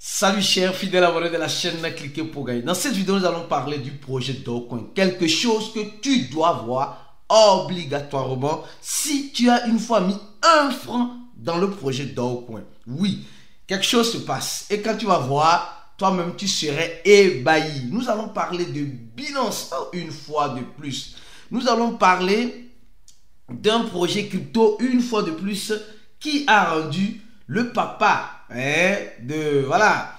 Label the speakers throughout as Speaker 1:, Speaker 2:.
Speaker 1: Salut chers fidèles abonnés de la chaîne Cliquez pour gagner. Dans cette vidéo, nous allons parler du projet Dogecoin. Quelque chose que tu dois voir obligatoirement si tu as une fois mis un franc dans le projet Dogecoin. Oui, quelque chose se passe. Et quand tu vas voir, toi-même tu serais ébahi. Nous allons parler de Binance une fois de plus. Nous allons parler d'un projet crypto une fois de plus qui a rendu le papa hein, de voilà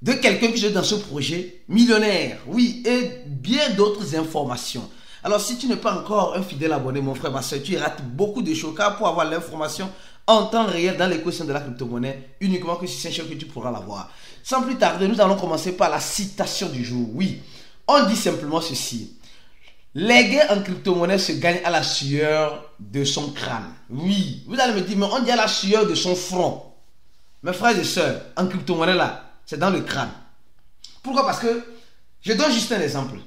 Speaker 1: de quelqu'un qui est dans ce projet millionnaire. Oui, et bien d'autres informations. Alors si tu n'es pas encore un fidèle abonné, mon frère, ma soeur, tu rates beaucoup de choses car pour avoir l'information en temps réel dans l'équation de la crypto-monnaie, uniquement que si c'est un que tu pourras l'avoir. Sans plus tarder, nous allons commencer par la citation du jour. Oui, on dit simplement ceci. Les gains en crypto-monnaie se gagnent à la sueur de son crâne. Oui, vous allez me dire, mais on dit à la sueur de son front. Mes frères et sœurs, en crypto-monnaie là, c'est dans le crâne. Pourquoi? Parce que, je donne juste un exemple.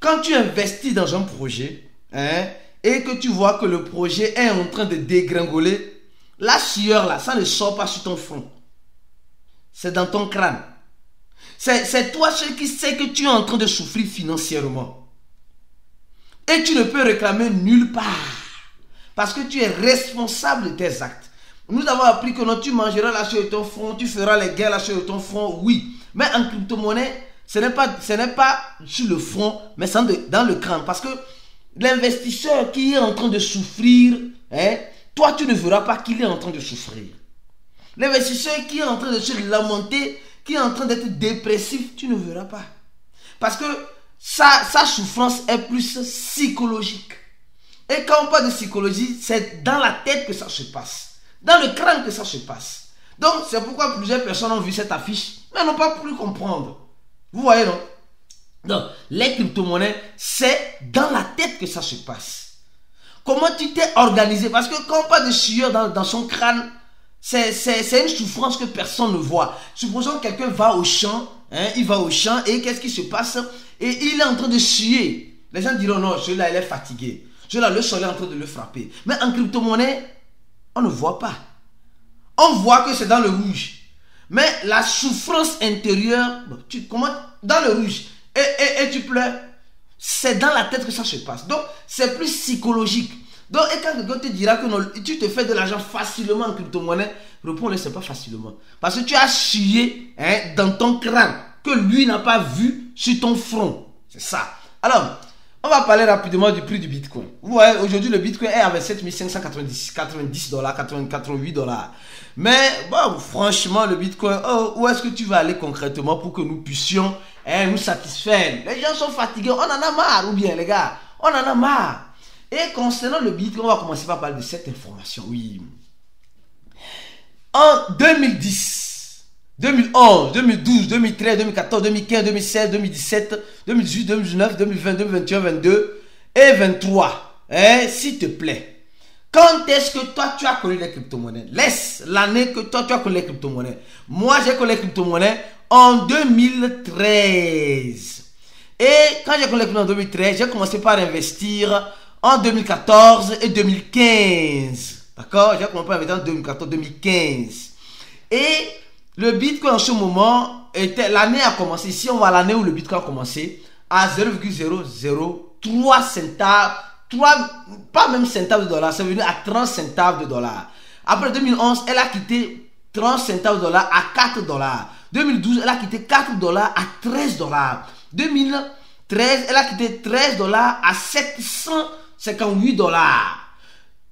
Speaker 1: Quand tu investis dans un projet, hein, et que tu vois que le projet est en train de dégringoler, la sueur là, ça ne sort pas sur ton front. C'est dans ton crâne. C'est toi celui qui sais que tu es en train de souffrir financièrement. Tu ne peux réclamer nulle part. Parce que tu es responsable de tes actes. Nous avons appris que non, tu mangeras la sur ton front, tu feras les guerres là sur ton front, oui. Mais en crypto-monnaie, ce n'est pas, ce n'est pas sur le front, mais dans le crâne. Parce que l'investisseur qui est en train de souffrir, hein, toi, tu ne verras pas qu'il est en train de souffrir. L'investisseur qui est en train de se lamenter, qui est en train d'être dépressif, tu ne verras pas. Parce que sa, souffrance est plus psychologique. Et quand on parle de psychologie, c'est dans la tête que ça se passe. Dans le crâne que ça se passe. Donc, c'est pourquoi plusieurs personnes ont vu cette affiche, mais n'ont pas pu comprendre. Vous voyez, non? Donc, les crypto-monnaies, c'est dans la tête que ça se passe. Comment tu t'es organisé? Parce que quand on parle de sueur dans, son crâne, c'est une souffrance que personne ne voit. Supposons que quelqu'un va au champ, hein, il va au champ et qu'est-ce qui se passe? Et il est en train de suer. Les gens diront non, celui-là il est fatigué. Celui-là le soleil est en train de le frapper. Mais en crypto-monnaie, on ne voit pas. On voit que c'est dans le rouge. Mais la souffrance intérieure, tu comment dans le rouge et, et tu pleures, c'est dans la tête que ça se passe. Donc c'est plus psychologique. Donc, et quand quelqu'un te dira que tu te fais de l'argent facilement en crypto-monnaie, réponds-le, c'est pas facilement. Parce que tu as sué hein, dans ton crâne que lui n'a pas vu sur ton front. C'est ça. Alors, on va parler rapidement du prix du Bitcoin. Vous voyez, aujourd'hui, le Bitcoin est à 27 590 dollars, 88 dollars. Mais, bon, franchement, le Bitcoin, oh, où est-ce que tu vas aller concrètement pour que nous puissions hein, nous satisfaire? Les gens sont fatigués, on en a marre, ou bien, les gars, on en a marre. Et concernant le Bitcoin, on va commencer par parler de cette information. Oui. En 2010, 2011, 2012, 2013, 2014, 2015, 2016, 2017, 2018, 2019, 2020, 2021, 2022 et 2023. Hein, S'il te plaît. Quand est-ce que toi tu as connu les crypto-monnaies Laisse l'année que toi tu as connu les crypto-monnaies. Moi j'ai connu les crypto-monnaies en 2013. Et quand j'ai connu les crypto-monnaies en 2013, j'ai commencé par investir en 2014 et 2015. D'accord J'ai commencé à en 2014-2015. Et le Bitcoin en ce moment, était l'année a commencé, ici on voit l'année où le Bitcoin a commencé, à 0,003 centaves, 3, pas même centaves de dollars, c'est venu à 30 centaves de dollars. Après 2011, elle a quitté 30 centaves de dollars à 4 dollars. 2012, elle a quitté 4 dollars à 13 dollars. 2013, elle a quitté 13 dollars à 700 58 dollars.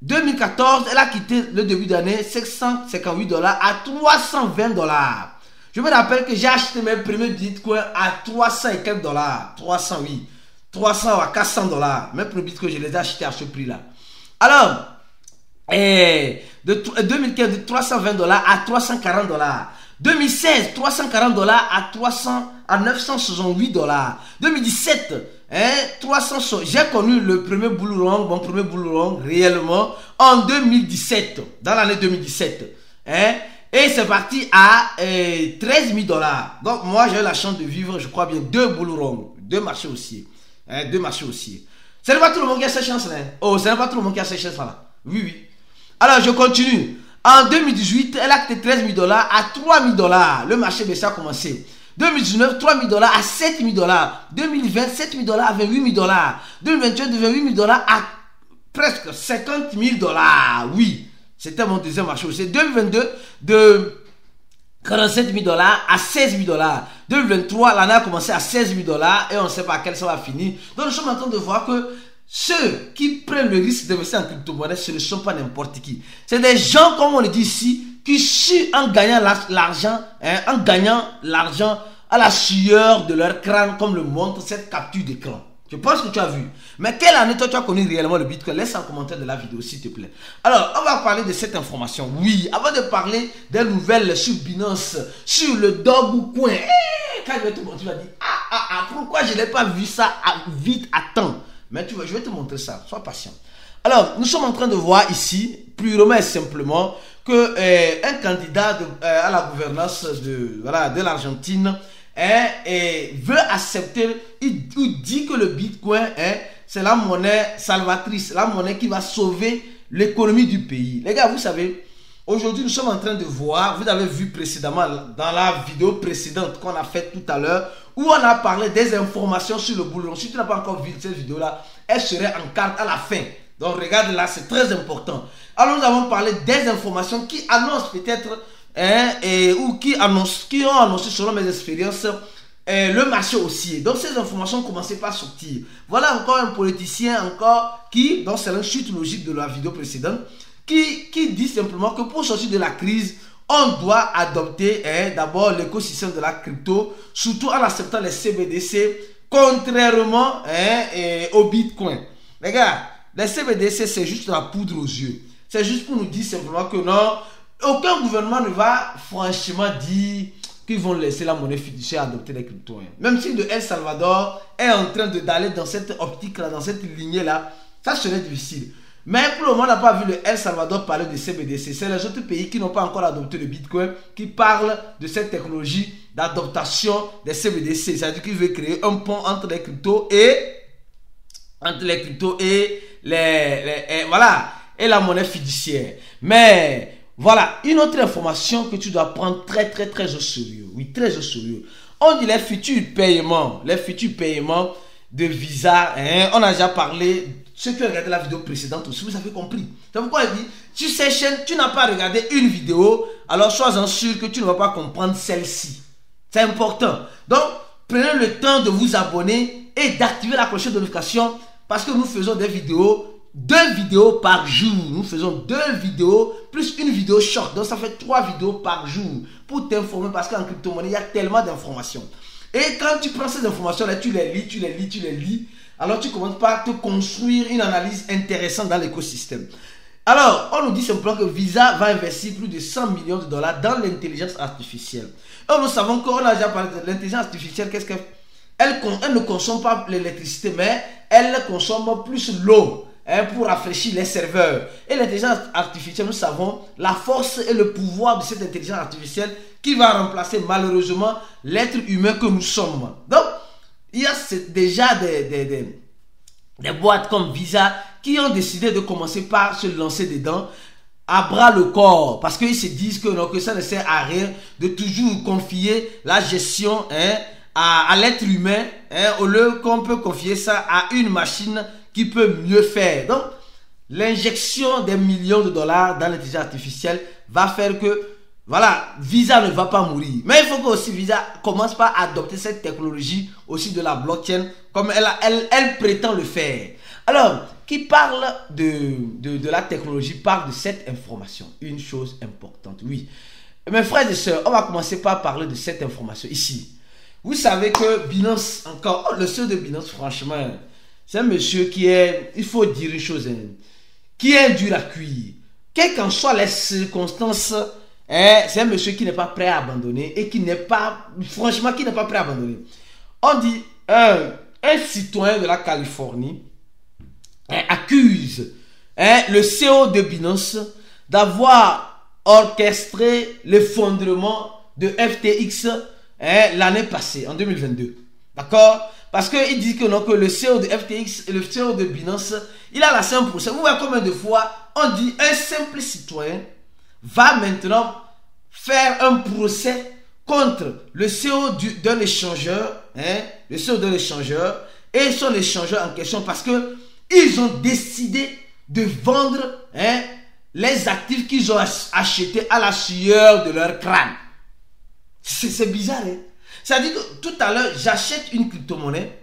Speaker 1: 2014, elle a quitté le début d'année 658 dollars à 320 dollars. Je me rappelle que j'ai acheté mes premiers bitcoins à 300 et quelques dollars. 300, oui. 300 à 400 dollars. Mes premiers bitcoins, je les ai achetés à ce prix-là. Alors, et de 2015, de 320 dollars à 340 dollars. 2016, 340 dollars à 300, à 968 dollars. 2017, Hein, 300 J'ai connu le premier bull mon premier bull réellement en 2017, dans l'année 2017. Hein, et c'est parti à 13 000 dollars. Donc moi j'ai eu la chance de vivre, je crois bien, deux bull deux marchés haussiers. Hein, deux marchés haussiers. Ce n'est pas tout le monde qui a cette chance là. Oh, ce n'est pas tout le monde qui a cette chance là. Oui, oui. Alors je continue. En 2018, elle a coûté 13 000 dollars à 3 000 dollars. Le marché baissait a commencé. 2019, 3 000 dollars à 7 000 dollars. 2020, 7 000 dollars à 28 000 dollars. 2021, de 28 000 dollars à presque 50 000 dollars. Oui, c'était mon deuxième marché. C'est 2022 de 47 000 dollars à 16 000 dollars. 2023, l'année a commencé à 16 000 dollars et on ne sait pas à quel ça va finir. Donc nous sommes en train de voir que ceux qui prennent le risque d'investir en crypto-monnaie, ce ne sont pas n'importe qui. C'est des gens, comme on le dit ici, qui en gagnant l'argent, hein, en gagnant l'argent à la sueur de leur crâne, comme le montre cette capture d'écran. Je pense que tu as vu. Mais quelle année toi tu as connu réellement le Bitcoin? Laisse un commentaire de la vidéo s'il te plaît. Alors, on va parler de cette information. Oui, avant de parler des nouvelles sur Binance, sur le dog ou coin. Quand je vais te montrer, tu vas dire, ah, ah, ah, pourquoi je n'ai pas vu ça vite à temps? Mais tu vois, je vais te montrer ça. Sois patient. Alors, nous sommes en train de voir ici, purement et simplement, que euh, un candidat euh, à la gouvernance de, voilà, de l'Argentine hein, veut accepter, il, dit que le Bitcoin, hein, c'est la monnaie salvatrice, la monnaie qui va sauver l'économie du pays. Les gars, vous savez, aujourd'hui, nous sommes en train de voir, vous avez vu précédemment dans la vidéo précédente qu'on a faite tout à l'heure, où on a parlé des informations sur le boulon. Si tu n'as pas encore vu cette vidéo-là, elle serait en carte à la fin. Donc regarde là, c'est très important. Alors nous avons parlé des informations qui annoncent peut-être, hein, ou qui, annoncent, qui ont annoncé selon mes expériences, euh, le marché aussi. Donc ces informations commençaient pas à sortir. Voilà encore un politicien encore qui, dans c'est la chute logique de la vidéo précédente, qui, qui dit simplement que pour sortir de la crise, on doit adopter hein, d'abord l'écosystème de la crypto, surtout en acceptant les CBDC, contrairement hein, au Bitcoin. Les gars, les CBDC, c'est juste la poudre aux yeux. C'est juste pour nous dire simplement que non, aucun gouvernement ne va franchement dire qu'ils vont laisser la monnaie fiduciaire adopter les cryptos. Hein. Même si le El Salvador est en train d'aller dans cette optique-là, dans cette lignée-là, ça serait difficile. Mais pour le moment, on n'a pas vu le El Salvador parler de CBDC. C'est les autres pays qui n'ont pas encore adopté le Bitcoin qui parlent de cette technologie d'adoption des CBDC. C'est-à-dire qu'ils veulent créer un pont entre les cryptos et entre les cryptos et les, et, voilà, et la monnaie fiduciaire. Mais voilà, une autre information que tu dois prendre très très très au sérieux. Oui, très au sérieux. On dit les futurs paiements, les futurs paiements de visa. Hein, on a déjà parlé. Ceux qui ont regardé la vidéo précédente aussi, vous avez compris. C'est pourquoi il dit, sur ces chaînes, tu n'as pas regardé une vidéo, alors sois-en sûr que tu ne vas pas comprendre celle-ci. C'est important. Donc, prenez le temps de vous abonner et d'activer la cloche de notification parce que nous faisons des vidéos, deux vidéos par jour. Nous faisons deux vidéos plus une vidéo short. Donc ça fait trois vidéos par jour pour t'informer parce qu'en crypto-monnaie, il y a tellement d'informations. Et quand tu prends ces informations-là, tu les lis, tu les lis, tu les lis. Alors tu commences par te construire une analyse intéressante dans l'écosystème. Alors, on nous dit simplement que Visa va investir plus de 100 millions de dollars dans l'intelligence artificielle. Et nous savons qu'on a déjà parlé de l'intelligence artificielle. Qu'est-ce qu'elle elle, ne consomme pas l'électricité, mais elle consomme plus l'eau hein, pour rafraîchir les serveurs. Et l'intelligence artificielle, nous savons la force et le pouvoir de cette intelligence artificielle qui va remplacer malheureusement l'être humain que nous sommes. Donc, il y a déjà des, des, des, boîtes comme Visa qui ont décidé de commencer par se lancer dedans à bras le corps parce qu'ils se disent que, non, ça ne sert à rien de toujours confier la gestion hein, à, l'être humain, hein, au lieu qu'on peut confier ça à une machine qui peut mieux faire. Donc, l'injection des millions de dollars dans l'intelligence artificielle va faire que, voilà, Visa ne va pas mourir. Mais il faut que aussi Visa commence par adopter cette technologie aussi de la blockchain comme elle, elle, elle prétend le faire. Alors, qui parle de, de, de, la technologie parle de cette information. Une chose importante, oui. Mes frères et sœurs, on va commencer par parler de cette information ici. Vous savez que Binance, encore, oh, le seul de Binance, franchement, c'est un monsieur qui est, il faut dire une chose, hein, qui est dur à cuire. Quelles qu'en soient les circonstances, hein, c'est un monsieur qui n'est pas prêt à abandonner et qui n'est pas, franchement, qui n'est pas prêt à abandonner. On dit, un, un citoyen de la Californie hein, accuse le CEO de Binance d'avoir orchestré l'effondrement de FTX Hein, l'année passée, en 2022. D'accord? Parce qu'il dit que non, que le CEO de FTX le CEO de Binance, il a la simple procès. Vous voyez combien de fois on dit un simple citoyen va maintenant faire un procès contre le CEO d'un échangeur, hein, le CEO d'un échangeur et son échangeur en question parce que ils ont décidé de vendre hein, les actifs qu'ils ont achetés à la sueur de leur crâne. C'est bizarre. Hein? Ça dit que tout à l'heure, j'achète une crypto-monnaie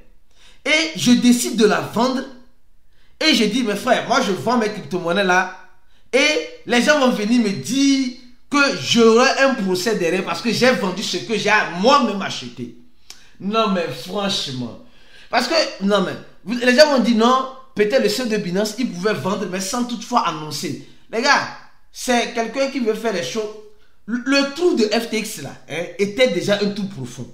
Speaker 1: et je décide de la vendre. Et je dis, mes frères, moi je vends mes crypto-monnaies là. Et les gens vont venir me dire que j'aurai un procès derrière parce que j'ai vendu ce que j'ai moi-même acheté. Non, mais franchement. Parce que, non, mais, les gens vont dire non, peut-être le seul de Binance, il pouvait vendre, mais sans toutefois annoncer. Les gars, c'est quelqu'un qui veut faire les choses. Le, trou de FTX là hein, était déjà un trou profond.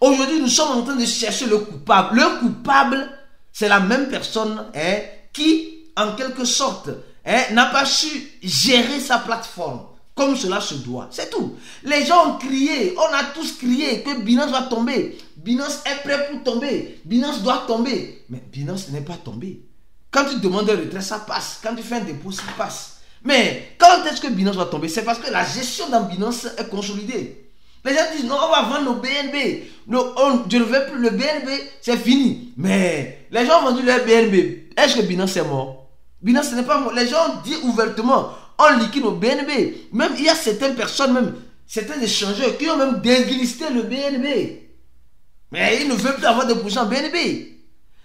Speaker 1: Aujourd'hui, nous sommes en train de chercher le coupable. Le coupable, c'est la même personne hein, qui, en quelque sorte, hein, n'a pas su gérer sa plateforme comme cela se doit. C'est tout. Les gens ont crié, on a tous crié que Binance va tomber. Binance est prêt pour tomber. Binance doit tomber. Mais Binance n'est pas tombé. Quand tu demandes un retrait, ça passe. Quand tu fais un dépôt, ça passe. Mais quand est-ce que Binance va tomber? C'est parce que la gestion dans Binance est consolidée. Les gens disent non, on va vendre nos BNB. je ne veux plus le BNB, c'est fini. Mais les gens ont vendu leur BNB. Est-ce que Binance est mort? Binance n'est pas mort. Les gens disent ouvertement on liquide nos BNB. Même il y a certaines personnes, même certains échangeurs qui ont même déglisté le BNB. Mais ils ne veulent plus avoir de pourcents BNB.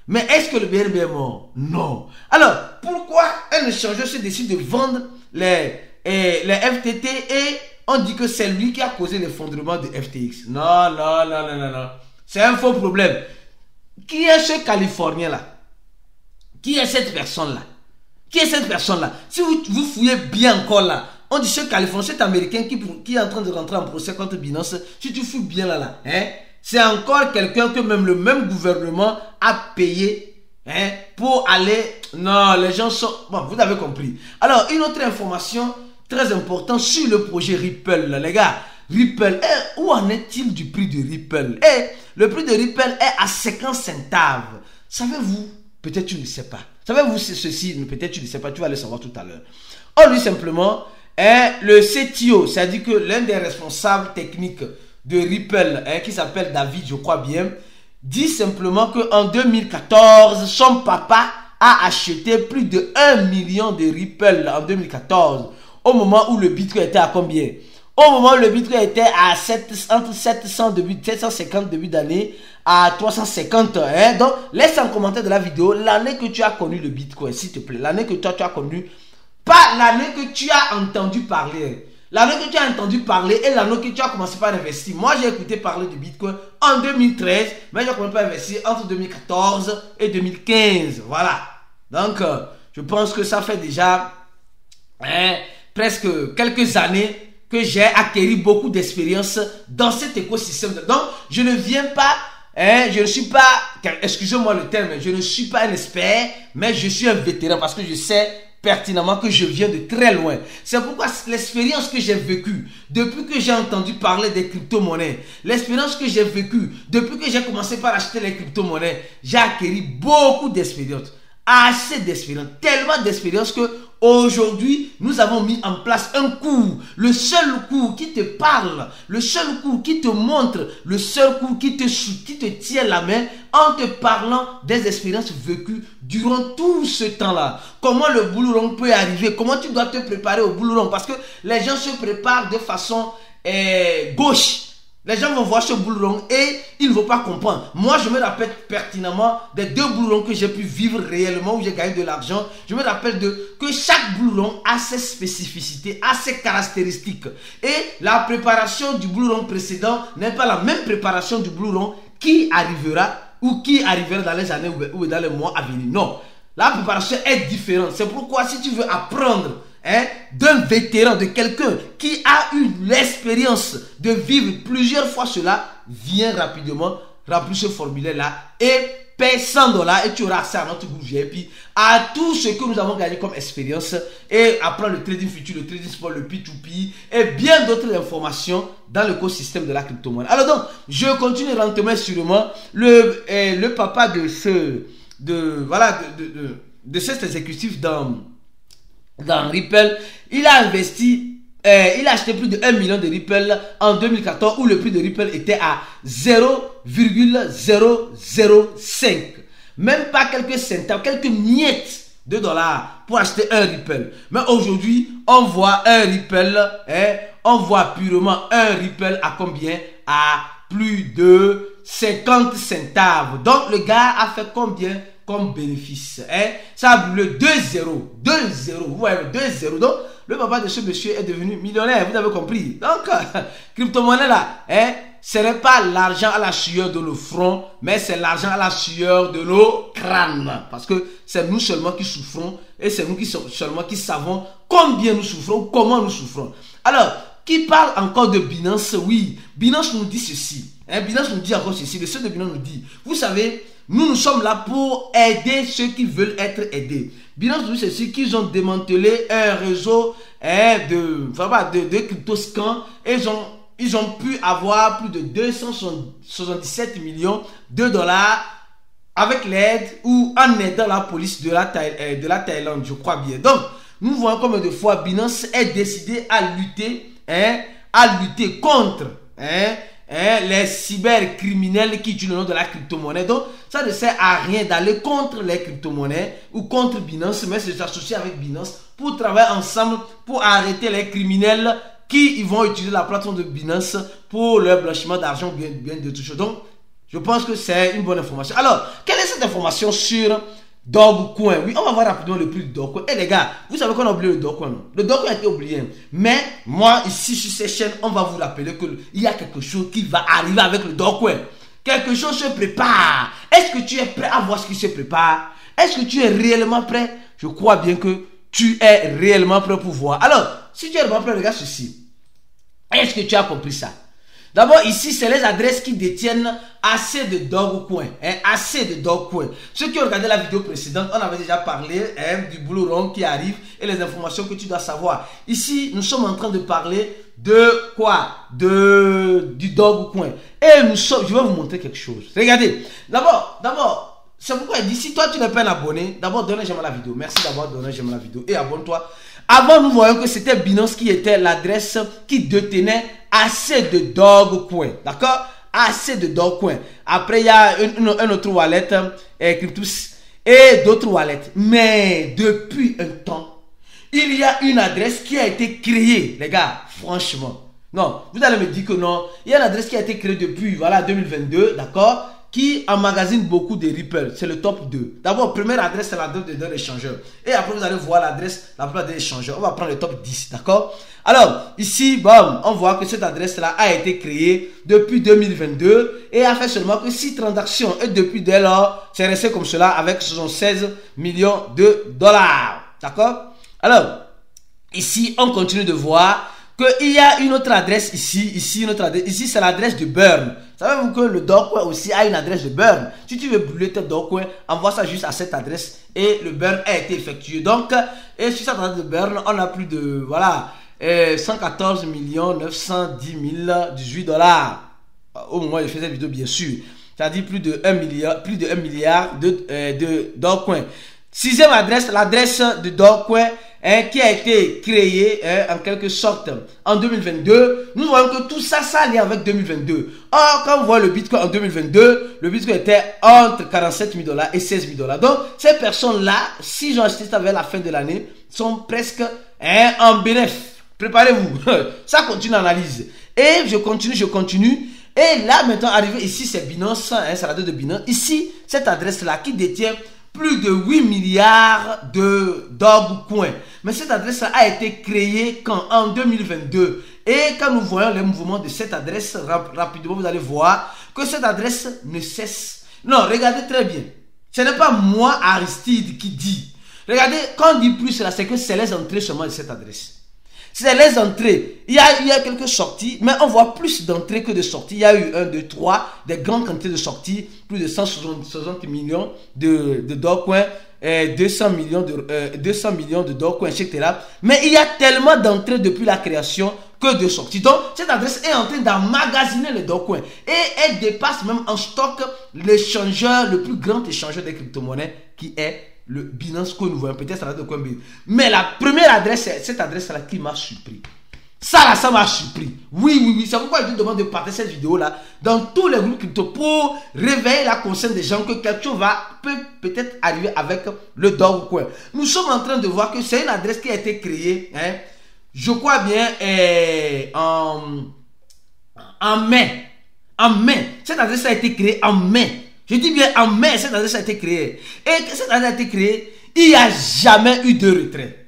Speaker 1: Mais est-ce que le BNB est mort? Non. Alors, pourquoi un échangeur se décide de vendre les, eh, les FTT et on dit que c'est lui qui a causé l'effondrement de FTX Non, non, non, non, non, non. C'est un faux problème. Qui est ce Californien là? Qui est cette personne là? Qui est cette personne-là Si vous, vous fouillez bien encore là, on dit ce Californien, cet Américain qui, qui est en train de rentrer en procès contre Binance, si tu fouilles bien là, là hein, c'est encore quelqu'un que même le même gouvernement a payé hein, pour aller... Non, les gens sont... Bon, vous avez compris. Alors, une autre information très importante sur le projet Ripple, là, les gars. Ripple, eh, où en est-il du prix de Ripple? Eh, Le prix de Ripple est à 50 centaves. Savez-vous Peut-être tu ne sais pas. Savez-vous ceci? Peut-être tu ne sais pas, tu vas le savoir tout à l'heure. On lui simplement est le CTO, c'est-à-dire que l'un des responsables techniques de Ripple, hein, qui s'appelle David, je crois bien, dit simplement qu'en 2014, son papa a acheté plus de 1 million de Ripple en 2014, au moment où le Bitcoin était à combien? Au moment où le Bitcoin était à 7, entre 700 début, 750 début d'année à 350. Hein? Donc, laisse en commentaire de la vidéo l'année que tu as connu le Bitcoin, s'il te plaît. L'année que toi, tu as connu. Pas l'année que tu as entendu parler. L'année que tu as entendu parler et l'année que tu as commencé par investir. Moi, j'ai écouté parler du Bitcoin en 2013, mais j'ai commencé à investir entre 2014 et 2015. Voilà. Donc, euh, je pense que ça fait déjà hein, presque quelques années que j'ai acquis beaucoup d'expérience dans cet écosystème. Donc, je ne viens pas Hein, je ne suis pas, excusez-moi le terme, je ne suis pas un expert, mais je suis un vétéran parce que je sais pertinemment que je viens de très loin. C'est pourquoi l'expérience que j'ai vécue depuis que j'ai entendu parler des crypto-monnaies, l'expérience que j'ai vécue depuis que j'ai commencé par acheter les crypto-monnaies, j'ai acquis beaucoup d'expérience, assez d'expérience, tellement d'expérience que Aujourd'hui, nous avons mis en place un cours, le seul cours qui te parle, le seul cours qui te montre, le seul cours qui te, qui te tient la main en te parlant des expériences vécues durant tout ce temps-là. Comment le boulot peut arriver, comment tu dois te préparer au boulot? Parce que les gens se préparent de façon eh, gauche. Les gens vont voir ce boulot et ils ne vont pas comprendre. Moi, je me rappelle pertinemment des deux boulons que j'ai pu vivre réellement, où j'ai gagné de l'argent. Je me rappelle que chaque boulon a ses spécificités, a ses caractéristiques. Et la préparation du boulon précédent n'est pas la même préparation du boulon qui arrivera ou qui arrivera dans les années ou dans les mois à venir. Non, la préparation est différente. C'est pourquoi si tu veux apprendre Hein, d'un vétéran, de quelqu'un qui a eu l'expérience de vivre plusieurs fois cela, viens rapidement remplir ce formulaire-là et paie 100 dollars et tu auras accès à notre groupe VIP, à tout ce que nous avons gagné comme expérience et apprendre le trading futur, le trading sport, le P2P et bien d'autres informations dans l'écosystème de la crypto-monnaie. Alors donc, je continue lentement sûrement. Le, eh, le papa de ce, de, voilà, de, de, de cet exécutif dans dans Ripple, il a investi euh, il a acheté plus de 1 million de Ripple en 2014 où le prix de Ripple était à 0,005. Même pas quelques centaines, quelques miettes de dollars pour acheter un Ripple. Mais aujourd'hui, on voit un Ripple, hein, on voit purement un Ripple à combien? À plus de 50 centaves. Donc le gars a fait combien? Comme bénéfice hein? Ça a brûlé 2-0. 2-0. Vous voyez, 2-0. Donc le papa de ce monsieur est devenu millionnaire, vous avez compris. Donc, crypto-monnaie là, hein, ce n'est pas l'argent à la sueur de nos fronts, mais c'est l'argent à la sueur de nos crânes. Parce que c'est nous seulement qui souffrons et c'est nous qui seulement qui savons combien nous souffrons, comment nous souffrons. Alors, qui parle encore de Binance? Oui, Binance nous dit ceci. Hein, Binance nous dit encore ceci. Le seul de Binance nous dit, vous savez, nous, nous sommes là pour aider ceux qui veulent être aidés. Binance dit ceci, qu'ils ont démantelé un réseau hein, de, de, de crypto-scans ils ont, ils ont pu avoir plus de 277 millions de dollars avec l'aide ou en aidant la police de la, euh, de la Thaïlande, je crois bien. Donc, nous voyons combien de fois Binance est décidé à lutter, hein, à lutter contre hein, hein, les cybercriminels qui utilisent le nom de la crypto-monnaie. Donc, ça ne sert à rien d'aller contre les crypto-monnaies ou contre Binance, mais c'est s'associer avec Binance pour travailler ensemble pour arrêter les criminels qui vont utiliser la plateforme de Binance pour leur blanchiment d'argent, bien, bien de tout choses. Donc, je pense que c'est une bonne information. Alors, quelle est cette information sur Dogcoin Oui, on va voir rapidement le prix du Dogcoin. Et eh, les gars, vous savez qu'on a oublié le Dogcoin, non? Le Dogcoin a été oublié. Mais moi, ici, sur cette chaîne, on va vous rappeler qu'il y a quelque chose qui va arriver avec le Dogcoin. Quelque chose se prépare. Est-ce que tu es prêt à voir ce qui se prépare? Est-ce que tu es réellement prêt? Je crois bien que tu es réellement prêt pour voir. Alors, si tu es réellement prêt, regarde ceci. Est-ce que tu as compris ça? D'abord, ici, c'est les adresses qui détiennent assez de Dogcoin. Hein, assez de Dogcoin. Ceux qui ont regardé la vidéo précédente, on avait déjà parlé hein, du boulot rond qui arrive et les informations que tu dois savoir. Ici, nous sommes en train de parler de quoi? De du Dogcoin. Et nous sommes, je vais vous montrer quelque chose. Regardez. D'abord, d'abord, c'est pourquoi il dit, si toi tu n'es pas un abonné, d'abord donne j'aime la vidéo. Merci d'abord donner j'aime la vidéo et abonne-toi. Avant, nous voyons que c'était Binance qui était l'adresse qui détenait assez de Dogcoin. D'accord? Assez de Dogcoin. Après, il y a un autre wallet, euh, et d'autres wallets. Mais depuis un temps, il y a une adresse qui a été créée, les gars, franchement. Non, vous allez me dire que non. Il y a une adresse qui a été créée depuis, voilà, 2022, d'accord? Qui emmagasine beaucoup de Ripple. C'est le top 2. D'abord, première adresse, c'est l'adresse de l'échangeur. Et après, vous allez voir l'adresse, la plupart des échangeurs. On va prendre le top 10, d'accord? Alors, ici, bon, on voit que cette adresse-là a été créée depuis 2022 et a fait seulement que 6 transactions. Et depuis dès lors, c'est resté comme cela avec 76 millions de dollars. D'accord? Alors, ici, on continue de voir qu'il y a une autre adresse ici, ici, une autre adresse. Ici, c'est l'adresse de Burn. Savez-vous que le Dogecoin aussi a une adresse de burn Si tu veux brûler ton Dogecoin, envoie ça juste à cette adresse et le burn a été effectué. Donc, et sur cette adresse de burn, on a plus de, voilà, 114 910 018 dollars. Au moment où je fais cette vidéo, bien sûr. C'est-à-dire plus de 1 milliard, plus de 1 milliard de, Dogecoin. Sixième adresse, l'adresse de Dogecoin Hein, qui a été créé hein, en quelque sorte en 2022, nous voyons que tout ça, ça allait avec 2022. Or, quand on voit le Bitcoin en 2022, le Bitcoin était entre 47 000 dollars et 16 000 dollars. Donc, ces personnes-là, si ont acheté ça vers la fin de l'année, sont presque hein, en bénéfice. Préparez-vous. Ça continue l'analyse. Et je continue, je continue. Et là, maintenant, arrivé ici, c'est Binance, c'est l'adresse de Binance. Ici, cette adresse-là qui détient plus de 8 milliards de Dogecoin. Mais cette adresse a été créée quand En 2022. Et quand nous voyons les mouvements de cette adresse, rapidement, vous allez voir que cette adresse ne cesse. Non, regardez très bien. Ce n'est pas moi, Aristide, qui dit. Regardez, quand on dit plus là, c'est que c'est les entrées seulement de cette adresse. C'est les entrées. Il y, a, il y a quelques sorties, mais on voit plus d'entrées que de sorties. Il y a eu 1, 2, 3, des grandes quantités de sorties, plus de 160 millions de, de Dogecoin, 200 millions de, 200 euh, millions de etc. Mais il y a tellement d'entrées depuis la création que de sorties. Donc, cette adresse est en train d'emmagasiner les Dogecoin. Et elle dépasse même en stock l'échangeur, le plus grand échangeur des crypto-monnaies qui est le Binance que nous voyons, peut-être ça va de quoi Mais la première adresse, c'est cette adresse-là qui m'a surpris. Ça là, ça m'a surpris. Oui, oui, oui. C'est pourquoi je te demande de partager cette vidéo-là dans tous les groupes crypto pour réveiller la conscience des gens que quelque chose va peut peut-être arriver avec le dog coin. Nous sommes en train de voir que c'est une adresse qui a été créée, hein, je crois bien, eh, en, en mai. En mai. Cette adresse a été créée en mai. Je dis bien en mai, cette adresse a été créée. Et cette adresse a été créée, il n'y a jamais eu de retrait.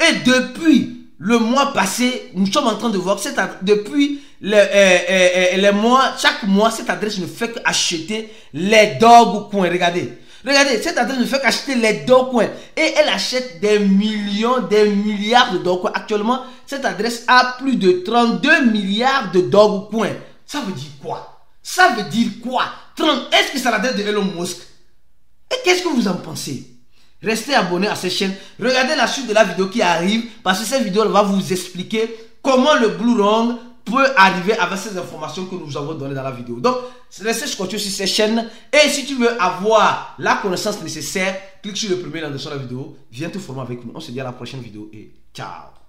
Speaker 1: Et depuis le mois passé, nous sommes en train de voir que depuis les, euh, euh, euh, les mois, chaque mois, cette adresse ne fait qu'acheter les dog coins. Regardez. Regardez, cette adresse ne fait qu'acheter les coins. Et elle achète des millions, des milliards de coins. Actuellement, cette adresse a plus de 32 milliards de coins. Ça veut dire quoi? Ça veut dire quoi? Est-ce que c'est l'adresse de Elon Musk? Et qu'est-ce que vous en pensez? Restez abonné à cette chaîne. Regardez la suite de la vidéo qui arrive parce que cette vidéo va vous expliquer comment le Blue Run peut arriver avec ces informations que nous avons données dans la vidéo. Donc, restez sur cette chaîne. Et si tu veux avoir la connaissance nécessaire, clique sur le premier lien de la vidéo. Viens te former avec nous. On se dit à la prochaine vidéo et ciao